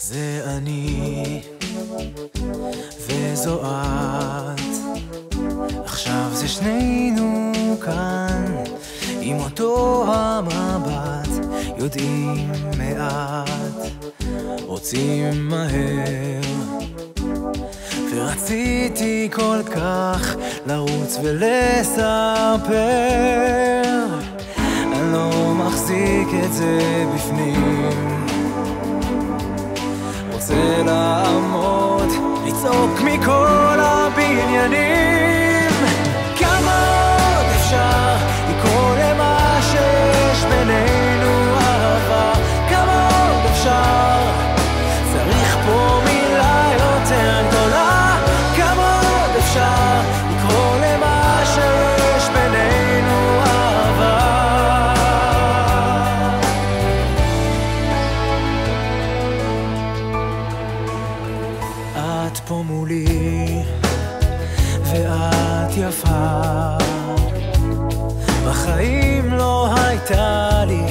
זה אני, וזו את. עכשיו זה שנינו כאן, עם אותו המבט, יודעים מעט, רוצים מהר. ורציתי כל כך לרוץ ולספר, אני לא מחזיק את זה בפנים. och Mikola Biljanin פה מולי, ואת יפה. בחיים לא הייתה לי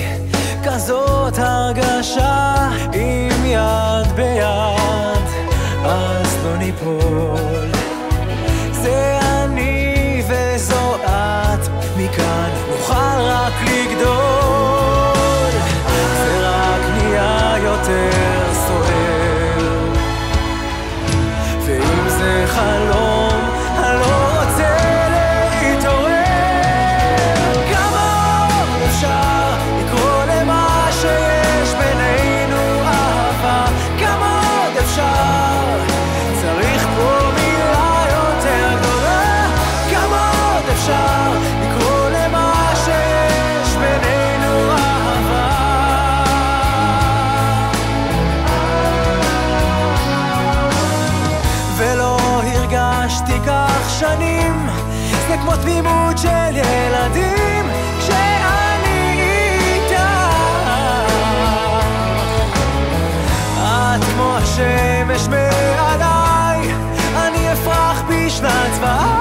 כזאת הרגשה עם יד ביד, אז לא ניפול. לאורך שנים. זה כמו תמימות של ילדים כשאני איתה. את כמו השמש מעליי אני אפרח בשנת צבאה